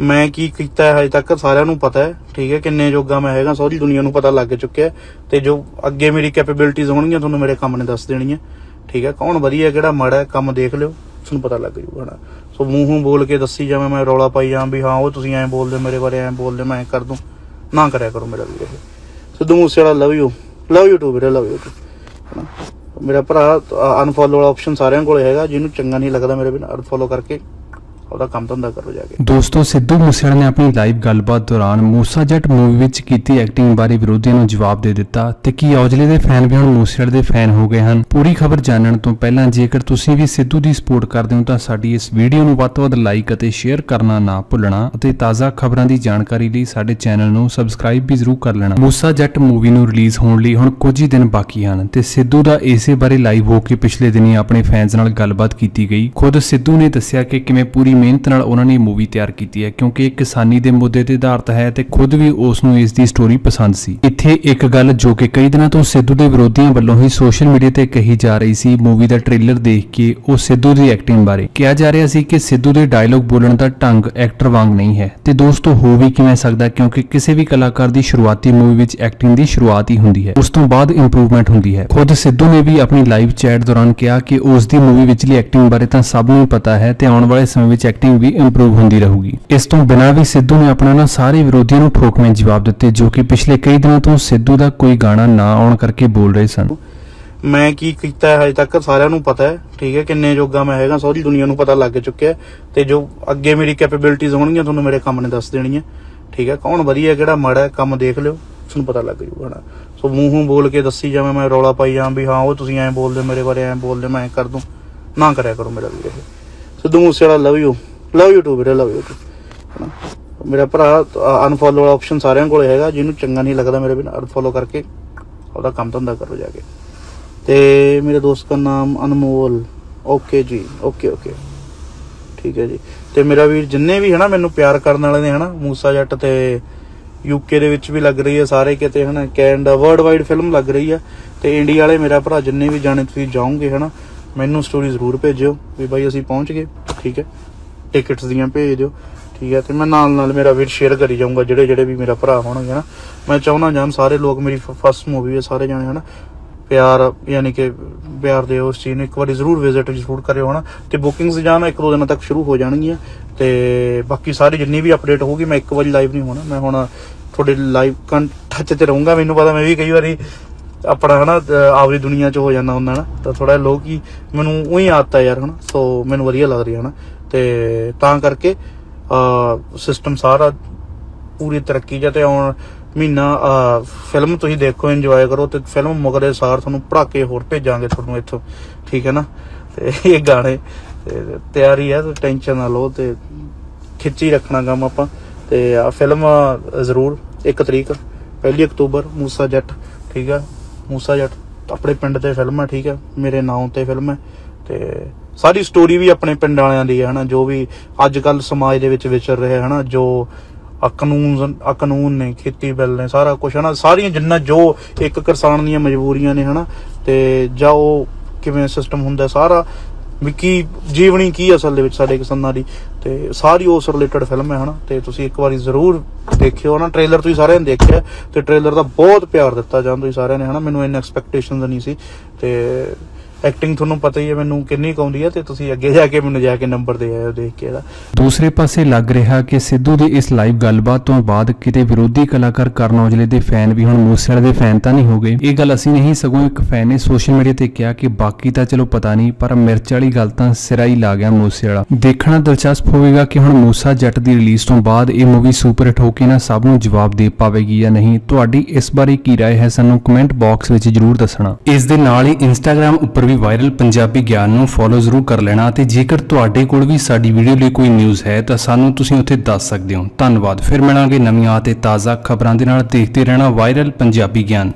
ਮੈਂ ਕੀ ਕੀਤਾ ਹੈ ਹਜੇ ਤੱਕ ਸਾਰਿਆਂ ਨੂੰ ਪਤਾ ਹੈ, ਠੀਕ ਹੈ, ਕਿੰਨੇ ਜੋਗਾ ਮੈਂ ਹੈਗਾ, ਸਾਰੀ ਦੁਨੀਆ ਨੂੰ ਪਤਾ ਲੱਗ ਚੁੱਕਿਆ ਤੇ ਜੋ ਅੱਗੇ ਮੇਰੀ ਕੈਪੇਬਿਲਿਟੀਜ਼ ਹੋਣਗੀਆਂ ਤੁਹਾਨੂੰ ਮੇਰੇ ਕੰਮ ਨੇ ਦੱਸ ਦੇਣੀਆਂ, ਠੀਕ ਹੈ, ਕੌਣ ਵਧੀਆ ਕਿਹੜਾ ਮਾੜਾ ਕੰਮ ਦੇਖ ਲਿਓ, ਤੁਹਾਨੂੰ ਪਤਾ ਲੱਗ ਜੂਗਾ ਨਾ ਸੋ ਮੂੰਹੋਂ ਬੋਲ ਕੇ ਦੱਸੀ ਜਾਵੇਂ ਮੈਂ, ਰੌਲਾ ਪਾਈ ਜਾਂ ਵੀ ਹਾਂ, ਉਹ ਤੁਸੀਂ ਐਂ ਬੋਲਦੇ ਮੇਰੇ ਬਾਰੇ ਐਂ ਬੋਲਦੇ ਮੈਂ ਐਂ ਕਰ ਦੂੰ, ਨਾ ਕਰਿਆ ਕਰੋ ਮੇਰਾ ਵੀਰੇ Sidhu Moose Wala love you love you too ਵੀਰੇ ਲਵ ਯੂ ਟੂ ਹਨਾ। ਮੇਰਾ ਭਰਾ ਅਨਫੋਲੋ ਵਾਲਾ ਆਪਸ਼ਨ ਸਾਰਿਆਂ ਕੋਲ ਹੈਗਾ, ਜਿਹਨੂੰ ਚੰਗਾ ਨਹੀਂ ਲੱਗਦਾ ਮੇਰੇ ਬਿਨਾਂ ਅਨਫੋਲੋ ਕਰਕੇ। ਉਹਦਾ ਕੰਮ ਧੰਦਾ ਕਰੋ ਜਾ ਕੇ। ਦੋਸਤੋ, ਸਿੱਧੂ ਮੂਸੇਵਾਲੇ ਨੇ ਆਪਣੀ ਲਾਈਵ ਗੱਲਬਾਤ ਦੌਰਾਨ ਮੂਸਾ ਜੱਟ ਮੂਵੀ ਵਿੱਚ ਕੀਤੀ ਐਕਟਿੰਗ ਬਾਰੇ ਵਿਰੋਧੀਆਂ ਨੂੰ ਜਵਾਬ ਦੇ ਦਿੱਤਾ ਤੇ ਕੀ ਔਜਲੇ ਦੇ ਫੈਨ ਵੀ ਹੁਣ ਮੂਸੇਵਾਲੇ ਦੇ ਫੈਨ ਹੋ ਗਏ ਹਨ? ਪੂਰੀ ਖਬਰ ਜਾਣਨ ਤੋਂ ਪਹਿਲਾਂ ਜੇਕਰ ਤੁਸੀਂ ਵੀ ਸਿੱਧੂ ਦੀ ਸਪੋਰਟ ਕਰਦੇ ਹੋ ਤਾਂ ਸਾਡੀ ਇਸ ਵੀਡੀਓ ਨੂੰ ਵੱਧ ਤੋਂ ਵੱਧ ਲਾਈਕ ਅਤੇ ਸ਼ੇਅਰ ਕਰਨਾ ਨਾ ਭੁੱਲਣਾ ਅਤੇ ਤਾਜ਼ਾ ਖਬਰਾਂ ਦੀ ਜਾਣਕਾਰੀ ਲਈ ਸਾਡੇ ਚੈਨਲ ਨੂੰ ਸਬਸਕ੍ਰਾਈਬ ਵੀ ਜ਼ਰੂਰ ਕਰ ਲੈਣਾ। ਮੂਸਾ ਜੱਟ ਮੂਵੀ ਨੂੰ ਰਿਲੀਜ਼ ਹੋਣ ਲਈ ਹੁਣ ਕੁਝ ਹੀ ਦਿਨ ਬਾਕੀ ਹਨ ਤੇ ਸਿੱਧੂ ਦਾ ਇਸੇ ਬਾਰੇ ਲਾਈਵ ਹੋ ਕੇ ਪਿਛਲੇ ਦਿਨੀ ਆਪਣੇ ਫੈਨਸ ਨਾਲ ਗੱਲਬਾਤ ਕੀਤੀ ਗਈ। ਖੁਦ ਸਿੱਧੂ ਨੇ ਦੱਸਿਆ ਕਿ ਕਿਵੇਂ ਪੂਰੀ ਮਿਹਨਤ ਨਾਲ ਉਹਨਾਂ ਨੇ ਮੂਵੀ ਤਿਆਰ ਕੀਤੀ ਹੈ, ਕਿਉਂਕਿ ਇਹ ਕਿਸਾਨੀ ਦੇ ਮੁੱਦੇ ਤੇ ਆਧਾਰਿਤ ਹੈ ਤੇ ਖੁਦ ਵੀ ਉਸ ਨੂੰ ਇਸ ਦੀ ਸਟੋਰੀ ਪਸੰਦ ਸੀ। ਇੱਥੇ ਇੱਕ ਗੱਲ ਜੋ ਕਿ ਕਈ ਦਿਨਾਂ ਤੋਂ ਸਿੱਧੂ ਦੇ ਵਿਰੋਧੀਆਂ ਵੱਲੋਂ ਹੀ ਸੋਸ਼ਲ ਮੀਡੀਆ ਤੇ ਕਹੀ ਜਾ ਰਹੀ ਸੀ ਮੂਵੀ ਦਾ ਟ੍ਰੇਲਰ ਦੇਖ ਕੇ ਉਹ ਸਿੱਧੂ ਦੀ ਐਕਟਿੰਗ ਬਾਰੇ। ਕਿਹਾ ਜਾ ਰਿਹਾ ਸੀ ਕਿ ਸਿੱਧੂ ਦੇ ਡਾਇਲੌਗ ਬੋਲਣ ਦਾ ਢੰਗ ਐਕਟਰ ਵਾਂਗ ਨਹੀਂ ਹੈ। ਤੇ ਦੋਸਤੋ, ਹੋ ਵੀ ਕਿਵੇਂ ਸਕਦਾ ਕਿਉਂਕਿ ਕਿਸੇ ਵੀ ਕਲਾਕਾਰ ਦੀ ਸ਼ੁਰੂਆਤੀ ਮੂਵੀ ਵਿੱਚ ਐਕਟਿੰਗ ਦੀ ਸ਼ੁਰੂਆਤ ਹੀ ਹੁੰਦੀ ਹੈ। ਉਸ ਤੋਂ ਬਾਅਦ ਇੰਪਰੂਵਮੈਂਟ ਹੁੰਦੀ ਹੈ। ਖੁਦ ਸਿੱਧੂ ਨੇ ਵੀ ਆਪਣੀ ਲਾਈਵ ਚੈਟ ਦੌਰਾਨ ਕਿਹਾ ਕਿ ਉਸ ਦੀ ਮੂਵੀ ਵਿਚਲੀ ਐਕਟਿੰਗ ਬਾਰੇ ਤਾਂ ਸਭ ਨੂੰ ਹੀ ਪਤਾ ਹੈ ਤੇ ਆਉਣ ਵਾਲੇ ਸਮੇਂ ਵਿੱਚ ਐਕਟਿੰਗ ਵੀ ਇੰਪਰੂਵ ਹੁੰਦੀ ਰਹੂਗੀ। ਇਸ ਤੋਂ ਬਿਨਾਂ ਵੀ ਸਿੱਧੂ ਨੇ ਆਪਣਾ ਨਾ ਸਾਰੇ ਵਿਰੋਧੀਆਂ ਨੂੰ ਠੋਕਵੇਂ ਜਵਾਬ ਦਿੱਤੇ, ਜੋ ਕਿ ਪਿਛਲੇ ਕਈ ਦਿਨਾਂ ਤੋਂ ਸਿੱਧੂ ਦਾ ਕੋਈ ਗਾਣਾ ਨਾ ਆਉਣ ਕਰਕੇ ਬੋਲ ਰਹੇ ਸਨ। ਮੈਂ ਕੀ ਕੀਤਾ ਹਜੇ ਤੱਕ ਸਾਰਿਆਂ ਨੂੰ ਪਤਾ ਹੈ, ਠੀਕ ਹੈ, ਕਿੰਨੇ ਜੋਗਾ ਮੈਂ ਹੈਗਾ, ਸਾਰੀ ਦੁਨੀਆ ਨੂੰ ਪਤਾ ਲੱਗ ਚੁੱਕਿਆ ਤੇ ਜੋ ਅੱਗੇ ਮੇਰੀ ਕੈਪੇਬਿਲਿਟੀਜ਼ ਹੋਣਗੀਆਂ, ਤੁਹਾਨੂੰ ਮੇਰੇ ਕੰਮ ਨੇ ਦੱਸ ਦੇਣੀਆਂ। ਠੀਕ ਹੈ, ਕੌਣ ਵਧੀਆ ਕਿਹੜਾ ਮਾੜਾ ਕੰਮ ਦੇਖ ਲਿਓ, ਤੁਹਾਨੂੰ ਪਤਾ ਲੱਗ ਜੂਗਾ ਨਾ ਸੋ ਮੂੰਹੋਂ ਬੋਲ ਕੇ ਦੱਸੀ ਜਾਵੇਂ, ਮੈਂ ਰੌਲਾ ਪਾਈ ਜਾਂ ਵੀ ਹਾਂ, ਉਹ ਤੁਸੀਂ ਐਂ ਬੋਲਦੇ ਮੇਰੇ ਬਾਰੇ ਐਂ ਬੋਲਦੇ ਮੈਂ ਐਂ ਕਰ ਦੂੰ। ਨਾ ਕਰਿਆ ਕਰੋ ਮੇਰਾ ਵੀਰੇ Sidhu Moose Wala love you love you too ਵੀਰੇ ਲਵ ਯੂ ਟੂ ਮੇਰਾ ਭਰਾ ਅਨਫੋਲੋ ਵਾਲਾ ਆਪਸ਼ਨ ਸਾਰਿਆਂ ਕੋਲ ਹੈਗਾ, ਜਿਹਨੂੰ ਚੰਗਾ ਨਹੀਂ ਲੱਗਦਾ ਮੇਰੇ ਬਿਨਾਂ ਅਨਫੋਲੋ ਕਰਕੇ ਉਹਦਾ ਕੰਮ ਧੰਦਾ ਕਰੋ ਜਾ ਕੇ। ਤੇ ਮੇਰੇ ਦੋਸਤ ਦਾ ਨਾਮ ਅਨਮੋਲ ਓਕੇ ਜੀ ਓਕੇ ਓਕੇ ਠੀਕ ਹੈ ਜੀ। ਤੇ ਮੇਰਾ ਵੀਰ ਜਿੰਨੇ ਵੀ ਹਨਾ ਮੈਨੂੰ ਪਿਆਰ ਕਰਨ ਵਾਲੇ ਨੇ ਹਨਾ, ਮੂਸਾ ਜੱਟ ਤੇ ਯੂਕੇ ਦੇ ਵਿੱਚ ਵੀ ਲੱਗ ਰਹੀ ਹੈ ਸਾਰੇ ਕਿਤੇ ਹਨਾ ਕੈਨੇਡਾ ਵਰਲਡ ਵਾਈਡ ਫਿਲਮ ਲੱਗ ਰਹੀ ਹੈ। ਤੇ ਇੰਡੀਆ ਵਾਲੇ ਮੇਰਾ ਭਰਾ ਜਿੰਨੇ ਵੀ ਜਾਣੇ ਤੁਸੀਂ ਜਾਓਗੇ ਹਨਾ ਮੈਨੂੰ ਸਟੋਰੀ ਜ਼ਰੂਰ ਭੇਜਿਓ ਵੀ ਬਾਈ ਅਸੀਂ ਪਹੁੰਚ ਗਏ, ਠੀਕ ਹੈ? ਟਿਕਟਸ ਦੀਆਂ ਭੇਜ ਦਿਓ ਠੀਕ ਹੈ? ਤੇ ਮੈਂ ਨਾਲ ਨਾਲ ਮੇਰਾ ਵੀਰ ਸ਼ੇਅਰ ਕਰੀ ਜਾਊਂਗਾ, ਜਿਹੜੇ ਜਿਹੜੇ ਵੀ ਮੇਰਾ ਭਰਾ ਹੋਣਗੇ ਨਾ। ਮੈਂ ਚਾਹੁੰਦਾ ਜਾਨ ਸਾਰੇ ਲੋਕ ਮੇਰੀ ਫਸਟ ਮੂਵੀ ਹੈ, ਸਾਰੇ ਜਾਣੇ, ਹਨਾ? ਪਿਆਰ, ਯਾਨੀ ਕਿ ਪਿਆਰ ਦੇ ਉਸ ਚੀਜ਼ ਨੂੰ, ਇੱਕ ਵਾਰੀ ਜ਼ਰੂਰ ਵਿਜ਼ਿਟ ਜ਼ਰੂਰ ਕਰਿਓ, ਹਨਾ? ਤੇ ਬੁਕਿੰਗਸ ਜਾਣਾ ਇੱਕ ਦੋ ਦਿਨਾਂ ਤੱਕ ਸ਼ੁਰੂ ਹੋ ਜਾਣਗੀਆਂ। ਤੇ ਬਾਕੀ ਸਾਰੀ ਜਿੰਨੀ ਵੀ ਅਪਡੇਟ ਹੋਊਗੀ, ਮੈਂ ਇੱਕ ਵਾਰੀ ਲਾਈਵ ਨਹੀਂ ਹੋਣਾ। ਮੈਂ ਹੁਣ ਤੁਹਾਡੇ ਲਾਈਵ ਟੱਚ ਤੇ ਰਹੂੰਗਾ, ਮੈਨੂੰ ਪਤਾ, ਮੈਂ ਵੀ ਕਈ ਵਾਰੀ ਆਪਣਾ ਹਨਾ ਆਪਦੀ ਦੁਨੀਆ 'ਚ ਹੋ ਜਾਂਦਾ ਹੁੰਦਾ ਨਾ, ਤਾਂ ਥੋੜਾ ਲੋਕ ਹੀ ਮੈਨੂੰ ਉਹੀ ਆਦਤ ਹੈ ਯਾਰ, ਹਨਾ। ਸੋ ਮੈਨੂੰ ਵਧੀਆ ਲੱਗ ਰਹੀ ਹੈ ਹਨਾ। ਤੇ ਤਾਂ ਕਰਕੇ ਸਿਸਟਮ ਸਾਰਾ ਪੂਰੀ ਤਰੱਕੀ ਜਾਂ ਤੇ ਆਉਣ ਮਹੀਨਾ ਫਿਲਮ ਤੁਸੀਂ ਦੇਖੋ ਇੰਜੋਏ ਕਰੋ, ਤੇ ਫਿਲਮ ਮੁਕਦੇ ਸਾਰ ਤੁਹਾਨੂੰ ਪੜਾਕੇ ਹੋਰ ਭੇਜਾਂਗੇ ਤੁਹਾਨੂੰ ਇੱਥੋਂ, ਠੀਕ ਹੈ ਨਾ? ਤੇ ਇਹ ਗਾਣੇ, ਤੇ ਤਿਆਰੀ ਹੈ ਤੇ ਟੈਨਸ਼ਨ ਨਾ ਲਓ, ਤੇ ਖਿੱਚੀ ਰੱਖਣਾ ਕੰਮ ਆਪਾਂ। ਤੇ ਆ ਫਿਲਮ ਜ਼ਰੂਰ 1 ਤਰੀਕ, ਪਹਿਲੀ ਅਕਤੂਬਰ, ਮੂਸਾ ਜੱਟ, ਠੀਕ ਆ? ਮੂਸਾ ਜੱਟ, ਆਪਣੇ ਪਿੰਡ ਤੇ ਫਿਲਮ ਹੈ ਠੀਕ ਹੈ ਮੇਰੇ ਨਾਮ ਤੇ ਫਿਲਮ ਹੈ ਤੇ ਸਾਰੀ ਸਟੋਰੀ ਵੀ ਆਪਣੇ ਪਿੰਡ ਵਾਲਿਆਂ ਦੀ ਹੈ ਹਨਾ, ਜੋ ਵੀ ਅੱਜ ਕੱਲ ਸਮਾਜ ਦੇ ਵਿੱਚ ਵਿਚਰ ਰਿਹਾ ਹੈ ਹਨਾ, ਜੋ ਆ ਕਾਨੂੰਨ ਕਾਨੂੰਨ ਨੇ, ਖੇਤੀ ਬਿੱਲ ਨੇ, ਸਾਰਾ ਕੁਝ ਹਨਾ, ਸਾਰੀਆਂ ਜਿੰਨਾ ਜੋ ਇੱਕ ਕਿਸਾਨ ਦੀਆਂ ਮਜਬੂਰੀਆਂ ਨੇ, ਹਨਾ, ਤੇ ਜਾਂ ਉਹ ਕਿਵੇਂ ਸਿਸਟਮ ਹੁੰਦਾ ਸਾਰਾ, ਵੀ ਕੀ ਜੀਵਨੀ ਕੀ ਅਸਲ ਦੇ ਵਿੱਚ ਸਾਡੇ ਕਿਸਾਨਾਂ ਦੀ ਤੇ ਸਾਰੀ ਉਸ ਰਿਲੇਟਡ ਫਿਲਮ ਹੈ, ਹਨਾ? ਤੇ ਤੁਸੀਂ ਇੱਕ ਵਾਰੀ ਜ਼ਰੂਰ ਦੇਖਿਓ ਨਾ ਟ੍ਰੇਲਰ ਤੁਸੀਂ ਸਾਰਿਆਂ ਨੇ ਦੇਖਿਆ ਤੇ ਟ੍ਰੇਲਰ ਦਾ ਬਹੁਤ ਪਿਆਰ ਦਿੱਤਾ ਜਾਂ ਤੁਸੀਂ ਸਾਰਿਆਂ ਨੇ, ਹਨਾ? ਮੈਨੂੰ ਇੰਨ ਐਕਸਪੈਕਟੇਸ਼ਨਸ ਨਹੀਂ ਸੀ, ਤੇ ਐਕਟਿੰਗ ਤੁਹਾਨੂੰ ਪਤਾ ਹੀ ਹੈ ਮੈਨੂੰ ਕਿੰਨੀ ਕਾਉਂਦੀ ਹੈ ਤੇ ਤੁਸੀਂ ਅੱਗੇ ਜਾ ਕੇ ਮੈਨੂੰ ਜਾ ਕੇ ਨੰਬਰ ਦੇ ਆਇਓ ਦੇਖ ਕੇ ਇਹਦਾ ਦੂਸਰੇ ਪਾਸੇ ਲੱਗ ਰਿਹਾ ਕਿ ਸਿੱਧੂ ਦੀ ਇਸ ਲਾਈਵ ਗੱਲਬਾਤ ਤੋਂ ਬਾਅਦ ਕਿਤੇ ਵਿਰੋਧੀ ਕਲਾਕਾਰ ਕਰਨ ਔਜਲੇ ਦੇ ਫੈਨ ਵੀ ਹੁਣ ਮੂਸੇਵਾਲੇ ਦੇ ਫੈਨ ਤਾਂ ਨਹੀਂ ਹੋ ਗਏ ਇਹ ਗੱਲ ਅਸੀਂ ਨਹੀਂ ਸਗੋਂ ਇੱਕ ਫੈਨ ਨੇ ਸੋਸ਼ਲ ਮੀਡੀਆ ਤੇ ਕਿਹਾ ਕਿ ਬਾਕੀ ਤਾਂ ਚਲੋ ਪਤਾ ਨਹੀਂ ਪਰ ਮਿਰਚ ਵਾਲੀ ਗੱਲ ਤਾਂ ਸਿਰਾ ਹੀ ਲਾ ਗਿਆ ਮੂਸੇਵਾਲਾ ਦੇਖਣਾ ਦਿਲਚਸਪ ਹੋਵੇਗਾ ਕਿ ਹੁਣ ਮੂਸਾ ਜੱਟ ਦੀ ਰਿਲੀਜ਼ ਤੋਂ ਬਾਅਦ ਇਹ ਮੂਵੀ ਸੁਪਰ ਹਿੱਟ ਹੋ ਕੇ ਨਾ ਸਭ ਨੂੰ ਜਵਾਬ ਦੇ ਪਾਵੇਗੀ ਜਾਂ ਨਹੀਂ ਤੁਹਾਡੀ ਇਸ ਬਾਰੇ ਕੀ رائے ਹੈ ਸਾਨੂੰ ਕਮੈਂਟ ਬਾਕਸ ਵਿੱਚ ਜਰੂਰ ਦੱਸਣਾ ਇਸ ਦੇ ਨਾਲ ਹੀ ਇੰਸਟਾਗ੍ਰam ਉੱਪਰ ਵੀ ਵਾਇਰਲ ਪੰਜਾਬੀ ਗਿਆਨ ਨੂੰ ਫੋਲੋ ਜ਼ਰੂਰ ਕਰ ਲੈਣਾ ਅਤੇ ਜੇਕਰ ਤੁਹਾਡੇ ਕੋਲ ਵੀ ਸਾਡੀ ਵੀਡੀਓ ਲਈ ਕੋਈ ਨਿਊਜ਼ ਹੈ ਤਾਂ ਸਾਨੂੰ ਤੁਸੀਂ ਉੱਥੇ ਦੱਸ ਸਕਦੇ ਹੋ। ਧੰਨਵਾਦ। ਫਿਰ ਮਿਲਾਂਗੇ ਨਵੀਆਂ ਅਤੇ ਤਾਜ਼ਾ ਖਬਰਾਂ ਦੇ ਨਾਲ। ਦੇਖਦੇ ਰਹਿਣਾ ਵਾਇਰਲ ਪੰਜਾਬੀ ਗਿਆਨ।